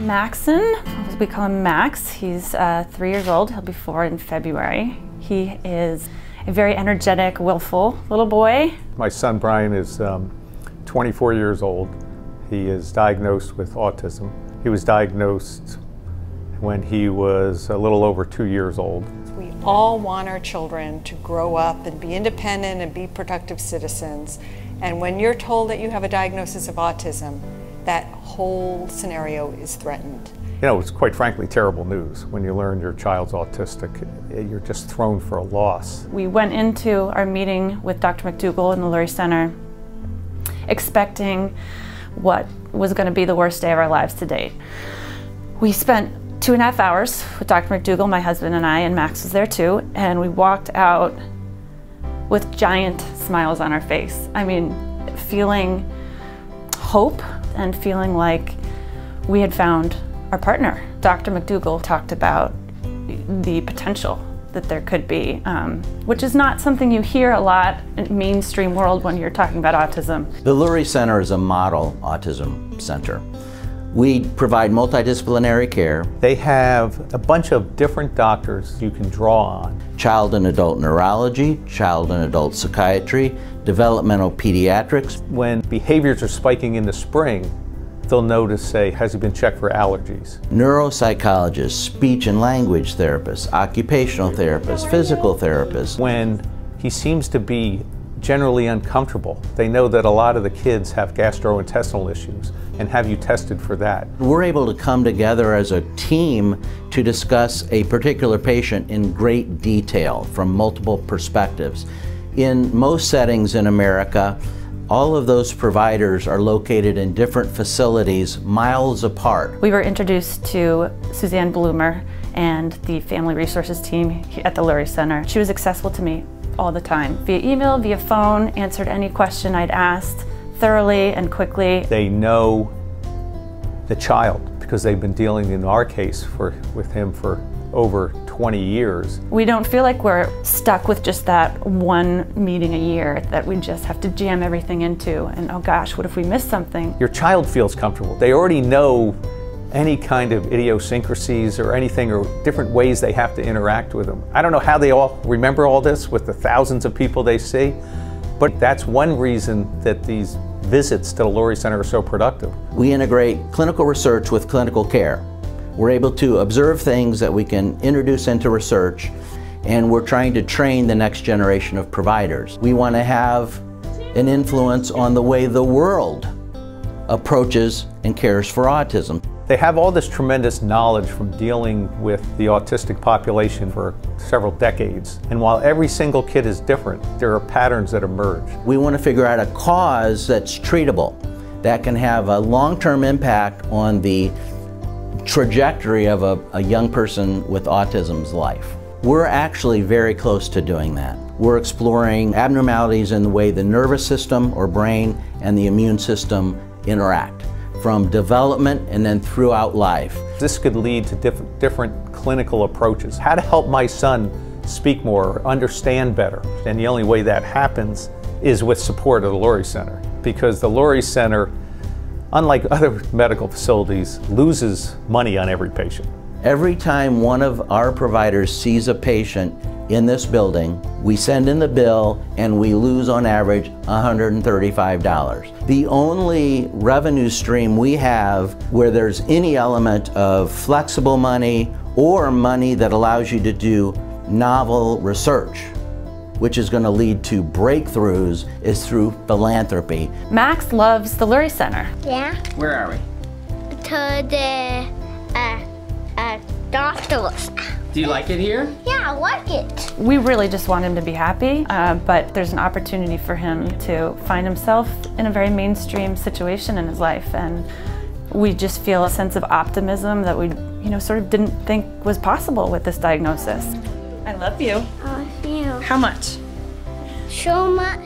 Maxon, we call him Max. He's uh, three years old. He'll be four in February. He is a very energetic, willful little boy. My son Brian is um, 24 years old. He is diagnosed with autism. He was diagnosed when he was a little over two years old. We all want our children to grow up and be independent and be productive citizens. And when you're told that you have a diagnosis of autism, that whole scenario is threatened. You know, it's quite frankly terrible news. When you learn your child's autistic, eh, you're just thrown for a loss. We went into our meeting with Dr. McDougle in the Lurie Center expecting what was going to be the worst day of our lives to date. We spent two and a half hours with Dr. McDougle, my husband and I, and Max was there too, and we walked out with giant smiles on our face. I mean, feeling hope and feeling like we had found our partner. Dr. McDougle talked about the potential that there could be, um, which is not something you hear a lot in mainstream world when you're talking about autism. The Lurie Center is a model autism center. We provide multidisciplinary care. They have a bunch of different doctors you can draw on. Child and adult neurology, child and adult psychiatry, developmental pediatrics. When behaviors are spiking in the spring, they'll notice, say, has he been checked for allergies? Neuropsychologists, speech and language therapists, occupational therapists, physical therapists. When he seems to be generally uncomfortable, they know that a lot of the kids have gastrointestinal issues and have you tested for that. We're able to come together as a team to discuss a particular patient in great detail from multiple perspectives. In most settings in America, all of those providers are located in different facilities miles apart. We were introduced to Suzanne Bloomer and the Family Resources team at the Lurie Center. She was accessible to me all the time, via email, via phone, answered any question I'd asked thoroughly and quickly. They know the child because they've been dealing in our case for, with him for over 20 years. We don't feel like we're stuck with just that one meeting a year that we just have to jam everything into and oh gosh, what if we miss something? Your child feels comfortable. They already know any kind of idiosyncrasies or anything or different ways they have to interact with them. I don't know how they all remember all this with the thousands of people they see, but that's one reason that these visits to the Lurie Center are so productive. We integrate clinical research with clinical care. We're able to observe things that we can introduce into research and we're trying to train the next generation of providers. We want to have an influence on the way the world approaches and cares for autism. They have all this tremendous knowledge from dealing with the autistic population for several decades. And while every single kid is different, there are patterns that emerge. We want to figure out a cause that's treatable, that can have a long-term impact on the trajectory of a, a young person with autism's life. We're actually very close to doing that. We're exploring abnormalities in the way the nervous system or brain and the immune system interact from development and then throughout life. This could lead to diff different clinical approaches. How to help my son speak more, understand better. And the only way that happens is with support of the Lurie Center because the Lurie Center unlike other medical facilities, loses money on every patient. Every time one of our providers sees a patient in this building, we send in the bill and we lose on average $135. The only revenue stream we have where there's any element of flexible money or money that allows you to do novel research which is going to lead to breakthroughs, is through philanthropy. Max loves the Lurie Center. Yeah. Where are we? To the uh, doctors. Do you like it here? Yeah, I like it. We really just want him to be happy, uh, but there's an opportunity for him to find himself in a very mainstream situation in his life. And we just feel a sense of optimism that we, you know, sort of didn't think was possible with this diagnosis. I love you. I love you. How much? So much.